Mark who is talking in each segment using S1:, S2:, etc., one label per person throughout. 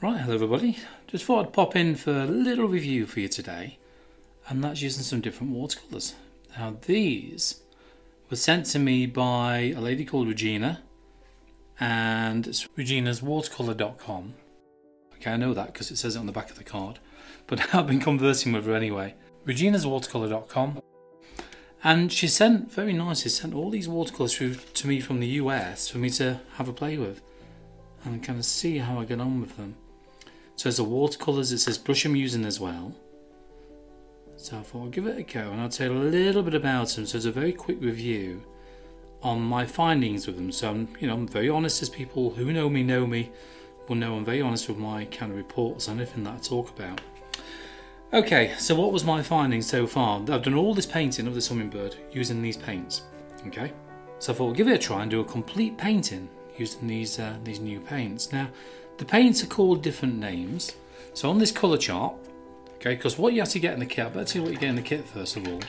S1: Right, hello everybody. Just thought I'd pop in for a little review for you today, and that's using some different watercolours. Now, these were sent to me by a lady called Regina, and it's reginaswatercolor.com. Okay, I know that because it says it on the back of the card, but I've been conversing with her anyway. reginaswatercolor.com. And she sent, very nicely, sent all these watercolours through to me from the US for me to have a play with and kind of see how I get on with them. So it's the watercolours, it says brush I'm using as well. So I thought I'll give it a go and I'll tell you a little bit about them. So it's a very quick review on my findings with them. So I'm, you know, I'm very honest as people who know me know me will know I'm very honest with my kind of reports on anything that I talk about. Okay, so what was my findings so far? I've done all this painting of the hummingbird using these paints. Okay, so I thought I'll give it a try and do a complete painting using these uh, these new paints. Now, the paints are called different names. So on this colour chart, okay, because what you actually get in the kit, let's see what you get in the kit first of all.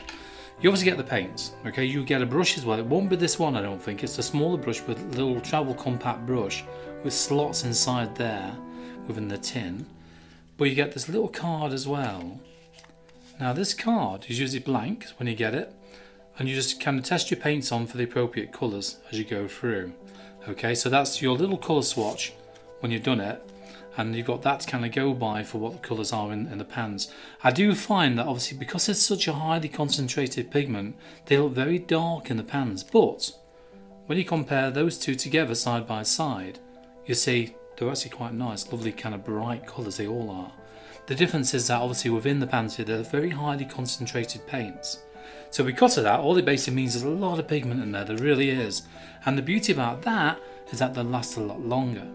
S1: You obviously get the paints, okay, you get a brush as well. It won't be this one, I don't think. It's a smaller brush with a little travel compact brush with slots inside there within the tin. But you get this little card as well. Now this card is usually blank when you get it and you just kind of test your paints on for the appropriate colours as you go through. Okay, so that's your little colour swatch when you've done it and you've got that to kind of go by for what the colours are in, in the pans. I do find that obviously because it's such a highly concentrated pigment, they look very dark in the pans, but when you compare those two together side by side, you see they're actually quite nice, lovely kind of bright colours they all are. The difference is that obviously within the pans here, they're very highly concentrated paints. So because of that, all it basically means there's a lot of pigment in there, there really is. And the beauty about that is that they last a lot longer.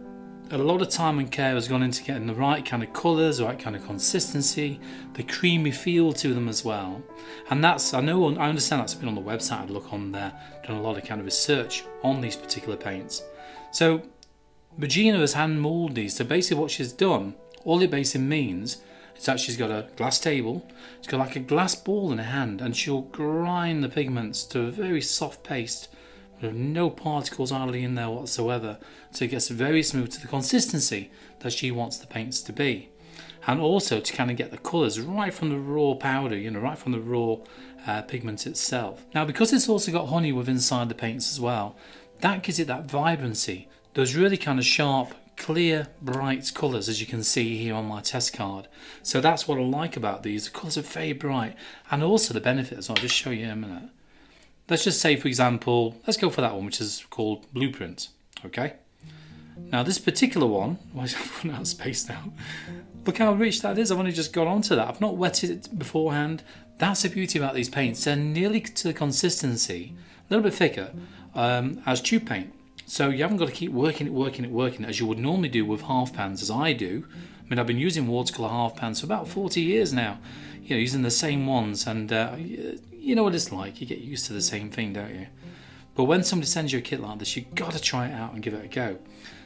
S1: A lot of time and care has gone into getting the right kind of colours, the right kind of consistency, the creamy feel to them as well. And that's, I know, I understand that's been on the website, I'd look on there, done a lot of kind of research on these particular paints. So Regina has hand molded these. So basically what she's done, all it basically means is that she's got a glass table, she's got like a glass ball in her hand and she'll grind the pigments to a very soft paste no particles hardly in there whatsoever. So it gets very smooth to the consistency that she wants the paints to be. And also to kind of get the colours right from the raw powder, you know, right from the raw uh, pigment itself. Now because it's also got honey within inside the paints as well, that gives it that vibrancy those really kind of sharp, clear, bright colours as you can see here on my test card. So that's what I like about these. The colours are very bright and also the benefit as. I'll just show you in a minute. Let's just say, for example, let's go for that one, which is called Blueprint. Okay. Now this particular one, why is run out of space now? Look how rich that is. I've only just got onto that. I've not wetted it beforehand. That's the beauty about these paints. They're nearly to the consistency, a little bit thicker, um, as tube paint. So you haven't got to keep working it, working it, working it as you would normally do with half pans, as I do. I mean, I've been using watercolour half pans for about 40 years now, you know, using the same ones, and uh, you know what it's like. You get used to the same thing, don't you? But when somebody sends you a kit like this, you've got to try it out and give it a go.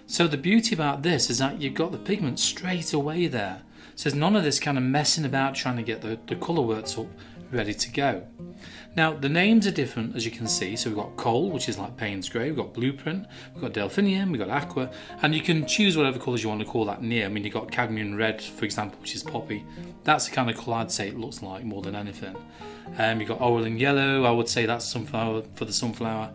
S1: So the beauty about this is that you've got the pigment straight away there. So there's none of this kind of messing about trying to get the, the colour works up ready to go. Now the names are different as you can see. So we've got coal, which is like Payne's Grey, we've got blueprint, we've got delphinium, we've got aqua, and you can choose whatever colours you want to call that near. I mean you've got cadmium red, for example, which is poppy. That's the kind of colour I'd say it looks like more than anything. Um, you've got Aureolin yellow, I would say that's sunflower for the sunflower.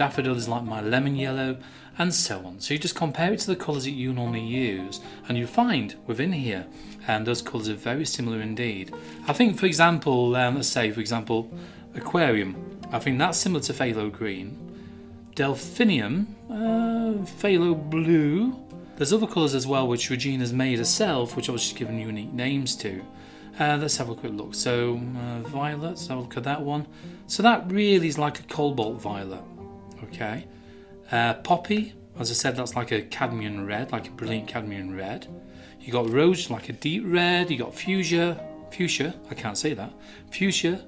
S1: Daffodil is like my lemon yellow, and so on. So you just compare it to the colours that you normally use, and you find within here, and those colours are very similar indeed. I think, for example, um, let's say, for example, aquarium. I think that's similar to phthalo green. Delphinium, uh, phthalo blue. There's other colours as well which Regina's made herself, which I've just given unique names to. Uh, let's have a quick look. So, uh, violet, have a look at that one. So that really is like a cobalt violet. Okay. Uh, poppy, as I said, that's like a cadmium red, like a brilliant cadmium red. You got rose, like a deep red. You got fuchsia, fuchsia, I can't say that, fuchsia,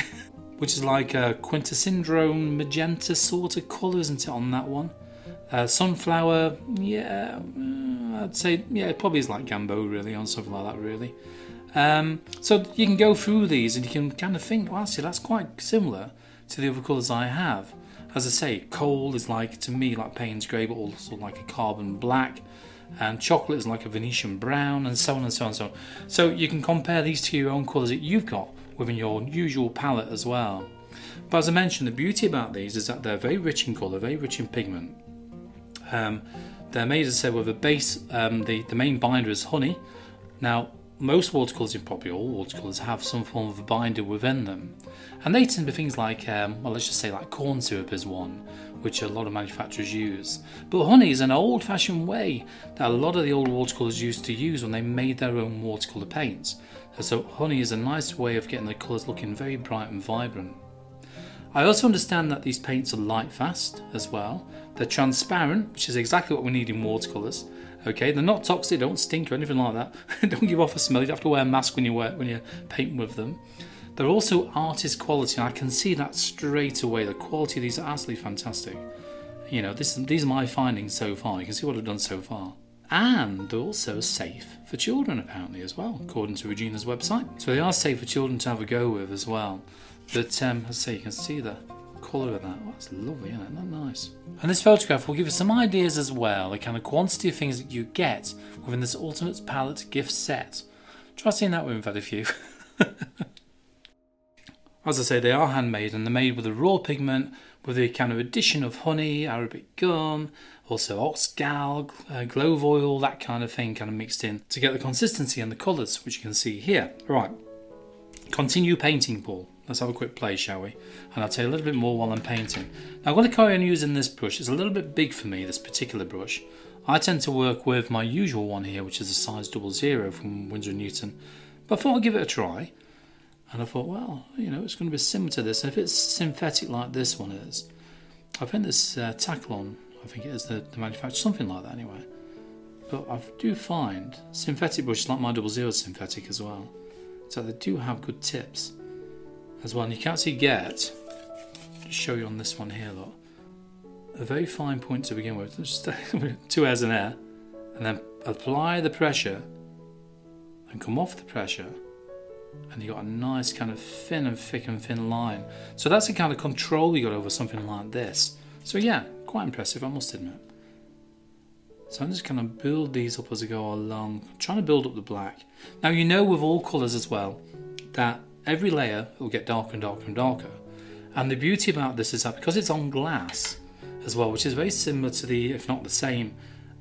S1: which is like a quinacridone magenta sort of colour, isn't it, on that one? Uh, sunflower, yeah, mm, I'd say, yeah, it probably is like Gamboge, really, on something like that, really. Um, so you can go through these and you can kind of think, well, actually, that's quite similar to the other colours I have. As I say, coal is like, to me, like Payne's Grey, but also like a carbon black. and chocolate is like a Venetian brown, and so on and so on and so on. So you can compare these to your own colours that you've got within your usual palette as well. But as I mentioned, the beauty about these is that they're very rich in colour, very rich in pigment. Um, they're made, as I said, with a base, um, the, the main binder is honey. Now, most watercolours, in probably all watercolours, have some form of a binder within them. And they tend to be things like, um, well, let's just say like corn syrup is one, which a lot of manufacturers use. But honey is an old fashioned way that a lot of the old watercolours used to use when they made their own watercolour paints. So honey is a nice way of getting the colours looking very bright and vibrant. I also understand that these paints are light fast as well. They're transparent, which is exactly what we need in watercolours. Okay, they're not toxic, they don't stink or anything like that. don't give off a smell. You have to wear a mask when you wear when you're painting with them. They're also artist quality, and I can see that straight away. The quality of these are absolutely fantastic. You know, this these are my findings so far. You can see what I've done so far. And they're also safe for children, apparently, as well, according to Regina's website. So they are safe for children to have a go with as well. But um, as I say, you can see the colour of that. That's lovely, isn't it? Isn't that nice? And this photograph will give you some ideas as well, the kind of quantity of things that you get within this Ultimates Palette gift set. Try seeing that we've had a few. As I say, they are handmade and they're made with a raw pigment with a kind of addition of honey, Arabic gum, also oxgall, uh, clove oil, that kind of thing kind of mixed in to get the consistency and the colours, which you can see here. Right, continue painting, Paul. Let's have a quick play, shall we? And I'll tell you a little bit more while I'm painting. Now I'm going to carry on using this brush. It's a little bit big for me, this particular brush. I tend to work with my usual one here, which is a size double zero from Winsor & Newton. But I thought I'd give it a try. And I thought, well, you know, it's going to be similar to this. And if it's synthetic like this one is, I think this uh, Taklon, I think it is the, the manufacturer, something like that anyway. But I do find synthetic brushes like my double zero synthetic as well. So they do have good tips as well. And you can actually get, just show you on this one here, look, a very fine point to begin with. Just two airs in air, and then apply the pressure and come off the pressure and you got a nice kind of thin and thick and thin line. So that's the kind of control you got over something like this. So yeah, quite impressive, I must admit. So I'm just going to build these up as I go along, I'm trying to build up the black. Now you know with all colours as well that every layer will get darker and darker and darker. And the beauty about this is that because it's on glass as well, which is very similar to the, if not the same,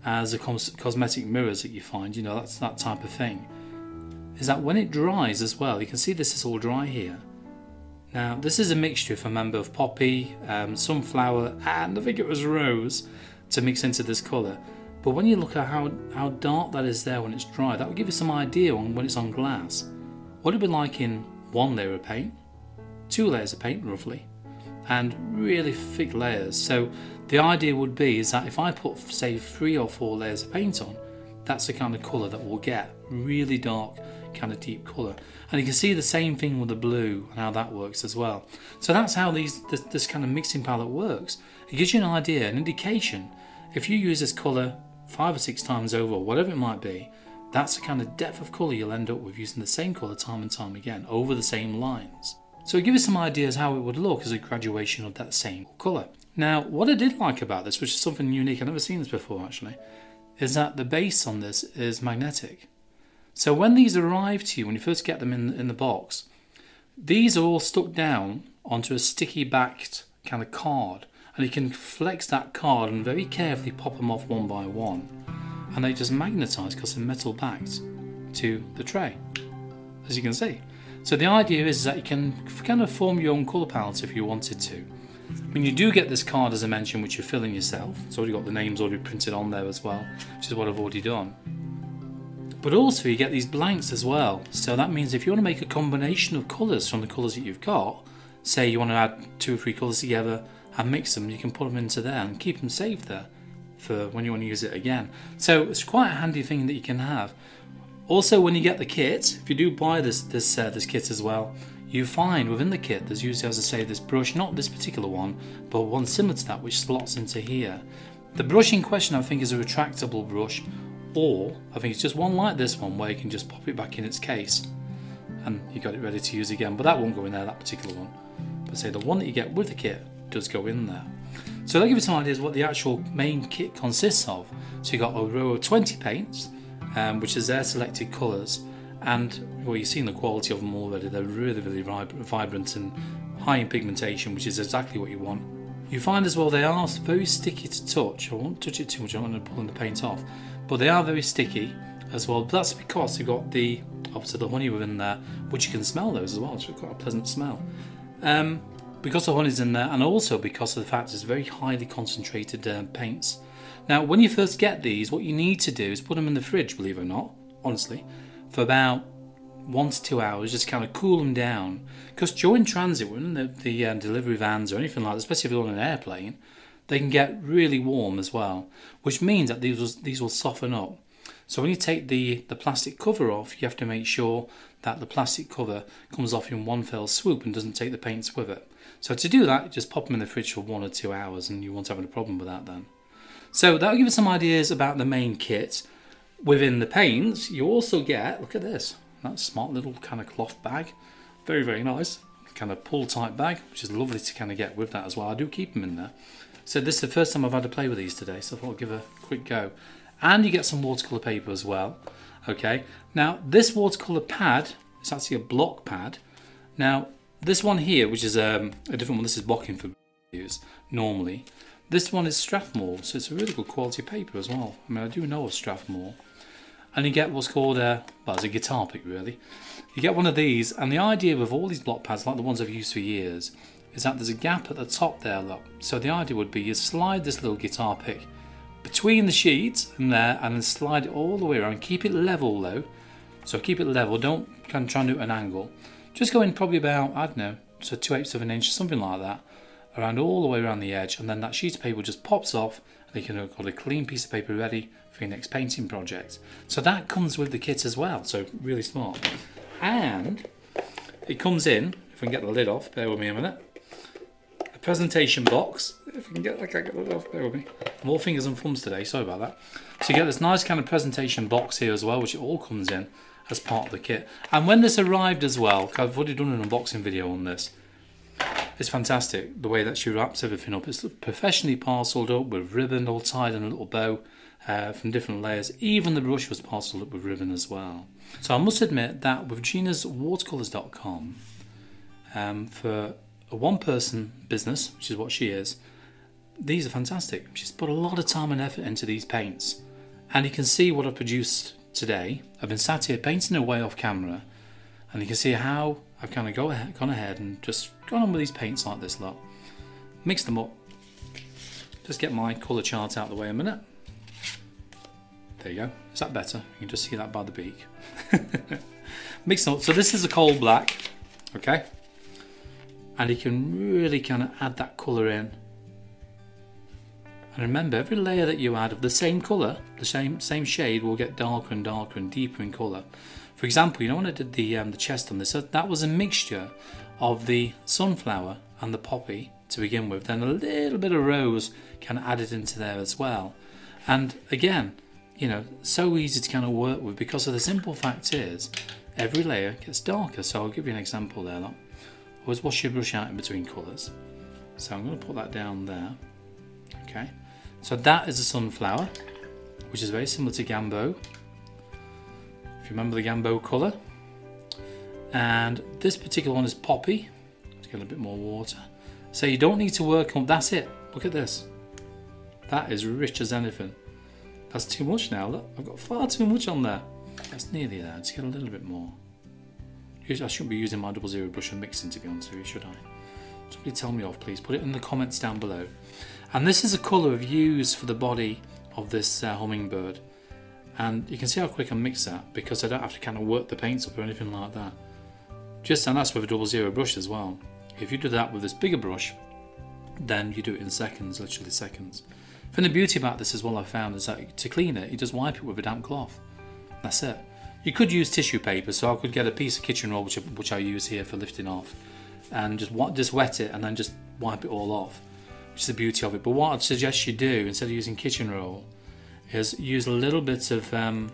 S1: as the cos cosmetic mirrors that you find, you know, that's that type of thing, is that when it dries as well, you can see this is all dry here. Now, this is a mixture, if I remember, of poppy, um, sunflower, and I think it was rose to mix into this colour. But when you look at how, how dark that is there when it's dry, that will give you some idea on when it's on glass. What it'd be like in one layer of paint, two layers of paint roughly, and really thick layers. So the idea would be is that if I put say three or four layers of paint on, that's the kind of colour that we'll get. Really dark, kind of deep colour. And you can see the same thing with the blue and how that works as well. So that's how these this, this kind of mixing palette works. It gives you an idea, an indication. If you use this colour five or six times over, whatever it might be, that's the kind of depth of colour you'll end up with using the same colour time and time again over the same lines. So give us some ideas how it would look as a graduation of that same colour. Now, what I did like about this, which is something unique, I've never seen this before actually, is that the base on this is magnetic. So when these arrive to you, when you first get them in, in the box, these are all stuck down onto a sticky backed kind of card. And you can flex that card and very carefully pop them off one by one and they just magnetize because they're metal backed to the tray, as you can see. So the idea is that you can kind of form your own colour palette if you wanted to. Mean, you do get this card, as I mentioned, which you're filling yourself. It's already got the names already printed on there as well, which is what I've already done. But also you get these blanks as well. So that means if you want to make a combination of colours from the colours that you've got, say you want to add two or three colours together and mix them, you can put them into there and keep them saved there for when you want to use it again. So it's quite a handy thing that you can have. Also, when you get the kit, if you do buy this this uh, this kit as well, you find within the kit there's usually, as I say, this brush, not this particular one, but one similar to that which slots into here. The brush in question, I think, is a retractable brush, or I think it's just one like this one where you can just pop it back in its case, and you got it ready to use again. But that won't go in there, that particular one. But say the one that you get with the kit does go in there. So that gives you some ideas what the actual main kit consists of. So you've got a row of 20 paints, um, which is their selected colours, and well, you've seen the quality of them already. They're really, really vibrant and high in pigmentation, which is exactly what you want. You find as well they are very sticky to touch. I won't touch it too much, I'm want to pull the paint off. But they are very sticky as well. That's because you've got the obviously the honey within there, which you can smell those as well. It's quite a pleasant smell. Um, because the honey's in there, and also because of the fact it's very highly concentrated uh, paints. Now, when you first get these, what you need to do is put them in the fridge, believe it or not, honestly, for about one to two hours, just kind of cool them down. Because during transit, when the, the uh, delivery vans or anything like that, especially if you're on an airplane, they can get really warm as well, which means that these will, these will soften up. So when you take the, the plastic cover off, you have to make sure that the plastic cover comes off in one fell swoop and doesn't take the paints with it. So to do that, just pop them in the fridge for one or two hours and you won't have any problem with that then. So that'll give us some ideas about the main kit. Within the paints, you also get, look at this, that smart little kind of cloth bag. Very, very nice. Kind of pull type bag, which is lovely to kind of get with that as well. I do keep them in there. So this is the first time I've had to play with these today, so I thought I'd give a quick go. And you get some watercolour paper as well. Okay, now this watercolour pad is actually a block pad. Now this one here, which is um, a different one, this is blocking for use normally. This one is Strathmore, so it's a really good quality paper as well. I mean, I do know of Strathmore. And you get what's called a, well, it's a guitar pick really. You get one of these, and the idea with all these block pads, like the ones I've used for years, is that there's a gap at the top there, look. So the idea would be you slide this little guitar pick between the sheets and there, and then slide it all the way around. Keep it level though. So keep it level, don't kind of try and do an angle. Just go in probably about, I don't know, so 2 eighths of an inch, something like that, around all the way around the edge, and then that sheet of paper just pops off, and you can have got a clean piece of paper ready for your next painting project. So that comes with the kit as well, so really smart. And it comes in, if I can get the lid off, bear with me a minute, a presentation box, if I can get, get the lid off, bear with me. More fingers and thumbs today, sorry about that. So you get this nice kind of presentation box here as well, which it all comes in as part of the kit. And when this arrived as well, I've already done an unboxing video on this, it's fantastic the way that she wraps everything up. It's professionally parcelled up with ribbon all tied in a little bow uh, from different layers. Even the brush was parcelled up with ribbon as well. So I must admit that with Gina's watercolours.com, um, for a one person business, which is what she is, these are fantastic. She's put a lot of time and effort into these paints. And you can see what I've produced today. I've been sat here painting away off camera, and you can see how I've kind of gone ahead and just gone on with these paints like this lot. Mix them up. Just get my colour chart out of the way a minute. There you go. Is that better? You can just see that by the beak. Mix them up. So this is a coal black, okay? And you can really kind of add that colour in. And remember, every layer that you add of the same colour, the same same shade, will get darker and darker and deeper in colour. For example, you know when I did the um, the chest on this, that was a mixture of the sunflower and the poppy to begin with. Then a little bit of rose kind of added into there as well. And again, you know, so easy to kind of work with because of the simple fact is every layer gets darker. So I'll give you an example there. Look. Always wash your brush out in between colours. So I'm going to put that down there. Okay. So that is a sunflower, which is very similar to Gamboge. If you remember the Gamboge colour. And this particular one is poppy. Let's get a bit more water. So you don't need to work on, that's it. Look at this. That is rich as anything. That's too much now, look. I've got far too much on there. That's nearly there, let's get a little bit more. I shouldn't be using my double zero brush and mixing to be honest with you, should I? Somebody tell me off please, put it in the comments down below. And this is a colour I've used for the body of this uh, hummingbird. And you can see how quick I mix that because I don't have to kind of work the paints up or anything like that. Just and that's with a double zero brush as well. If you do that with this bigger brush, then you do it in seconds, literally seconds. And the beauty about this as well I found is that to clean it, you just wipe it with a damp cloth. That's it. You could use tissue paper, so I could get a piece of kitchen roll, which, which I use here for lifting off, and just just wet it and then just wipe it all off, which is the beauty of it. But what I'd suggest you do instead of using kitchen roll, is use a little bit of um,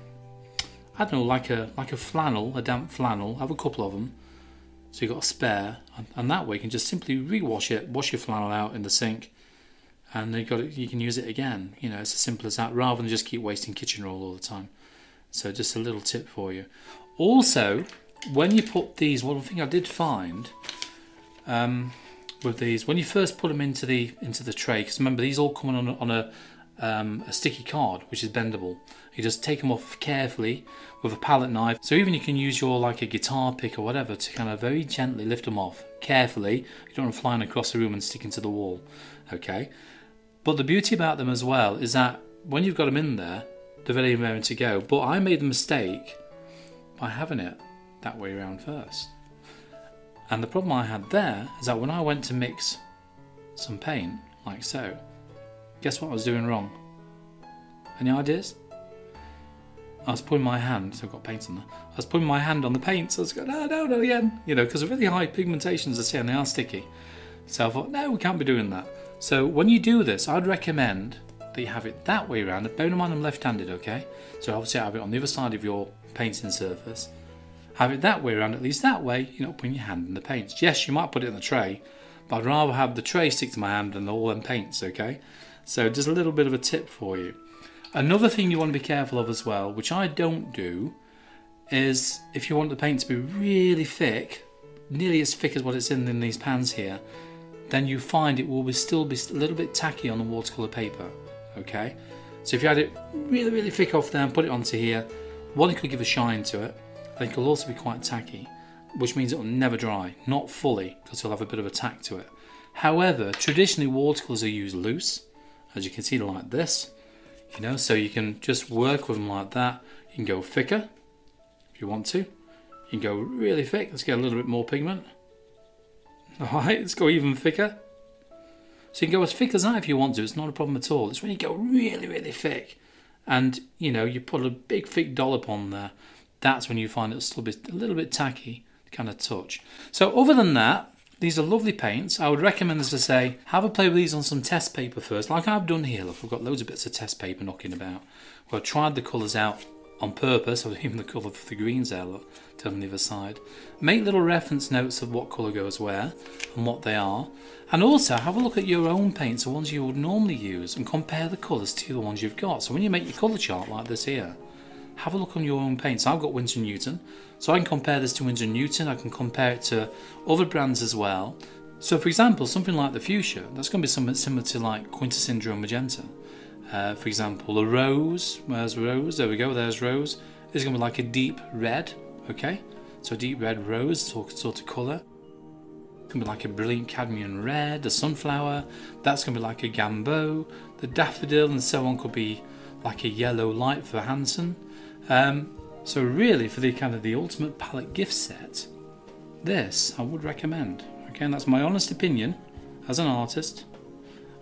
S1: I don't know, like a like a flannel, a damp flannel. Have a couple of them, so you've got a spare, and, and that way you can just simply rewash it, wash your flannel out in the sink, and you got it, you can use it again. You know, it's as simple as that, rather than just keep wasting kitchen roll all the time. So just a little tip for you. Also, when you put these, one thing I did find um, with these, when you first put them into the into the tray, because remember these all come on on a, um, a sticky card which is bendable. You just take them off carefully with a palette knife. So even you can use your like a guitar pick or whatever to kind of very gently lift them off carefully. You don't want them flying across the room and sticking to the wall. Okay. But the beauty about them as well is that when you've got them in there, they're very ready to go. But I made the mistake by having it that way around first. And the problem I had there is that when I went to mix some paint, like so, guess what I was doing wrong? Any ideas? I was putting my hand, so I've got paint on there. I was putting my hand on the paint, so I was going, no, no, no, again. You know, because of really high pigmentations, I say, and they are sticky. So I thought, no, we can't be doing that. So when you do this, I'd recommend that you have it that way around. Bear in mind I'm left-handed, okay? So obviously I have it on the other side of your painting surface. Have it that way around, at least that way you're not putting your hand in the paints. Yes, you might put it in the tray, but I'd rather have the tray stick to my hand than all them paints, okay? So just a little bit of a tip for you. Another thing you want to be careful of as well, which I don't do, is if you want the paint to be really thick, nearly as thick as what it's in in these pans here, then you find it will be still be a little bit tacky on the watercolour paper, okay? So if you had it really, really thick off there and put it onto here, one, it could give a shine to it, it will also be quite tacky, which means it will never dry, not fully, because it'll have a bit of a tack to it. However, traditionally watercolours are used loose, as you can see like this, you know, so you can just work with them like that. You can go thicker if you want to. You can go really thick, let's get a little bit more pigment. Alright, let's go even thicker. So you can go as thick as that if you want to, it's not a problem at all. It's when you go really, really thick and you know, you put a big thick dollop on there, that's when you find it'll still be a little bit tacky to kind of touch. So other than that, these are lovely paints. I would recommend, as I say, have a play with these on some test paper first, like I've done here. Look, I've got loads of bits of test paper knocking about. Well, I've tried the colours out on purpose, or even the colour for the greens there, look, on the other side. Make little reference notes of what colour goes where and what they are. And also have a look at your own paints, the ones you would normally use, and compare the colours to the ones you've got. So when you make your colour chart like this here, have a look on your own paints. I've got Winsor Newton, so I can compare this to Winsor Newton. I can compare it to other brands as well. So for example, something like the fuchsia, that's going to be something similar to like quintessential magenta. Uh, for example, the rose, where's rose? There we go, there's rose. It's going to be like a deep red, okay? So a deep red rose sort of colour. It's going to be like a brilliant cadmium red, the sunflower, that's going to be like a gamboge. The daffodil and so on could be like a yellow light for Hansa. Um, so really, for the kind of the ultimate palette gift set, this I would recommend. Again, that's my honest opinion as an artist,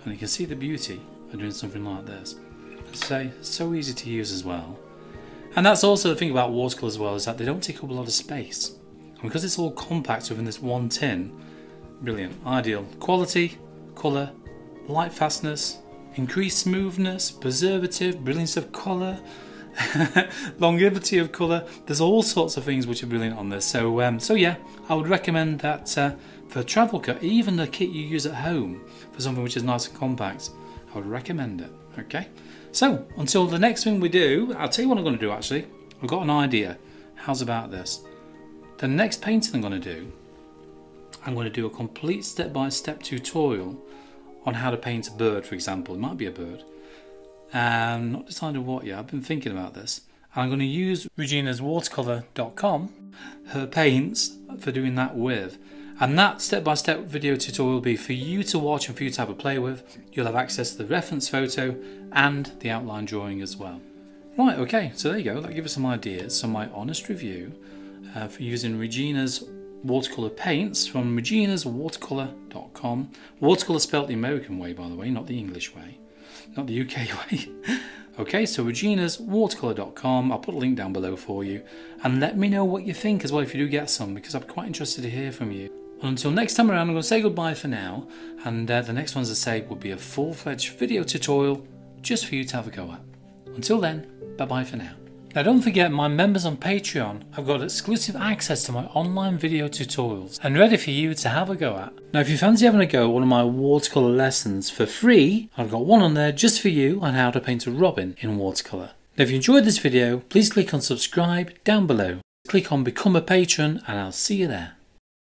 S1: and you can see the beauty of doing something like this. Say so easy to use as well. And that's also the thing about watercolour as well is that they don't take up a lot of space. And because it's all compact within this one tin, brilliant, ideal. Quality, colour, light fastness, increased smoothness, preservative, brilliance of colour, longevity of colour. There's all sorts of things which are brilliant on this. So, um, so yeah, I would recommend that uh, for travel kit, even the kit you use at home for something which is nice and compact. I would recommend it. Okay. So until the next thing we do, I'll tell you what I'm going to do. Actually, I've got an idea. How's about this? The next painting I'm going to do, I'm going to do a complete step-by-step -step tutorial on how to paint a bird, for example. It might be a bird and not decided what yet. I've been thinking about this. I'm going to use Regina's watercolor.com, her paints, for doing that with. And that step-by-step video tutorial will be for you to watch and for you to have a play with. You'll have access to the reference photo and the outline drawing as well. Right, okay, so there you go. That gives us some ideas. So my honest review uh, for using Regina's watercolor paints from reginaswatercolor.com. Watercolor spelt the American way, by the way, not the English way not the UK way. okay, so Regina's watercolor.com. I'll put a link down below for you. And let me know what you think as well if you do get some, because I'm quite interested to hear from you. Until next time around, I'm going to say goodbye for now. And uh, the next ones I say, will be a full fledged video tutorial just for you to have a go at. Until then, bye bye for now. Now don't forget my members on Patreon have got exclusive access to my online video tutorials and ready for you to have a go at. Now if you fancy having a go at one of my watercolour lessons for free, I've got one on there just for you on how to paint a robin in watercolour. Now if you enjoyed this video, please click on subscribe down below. Click on become a patron and I'll see you there.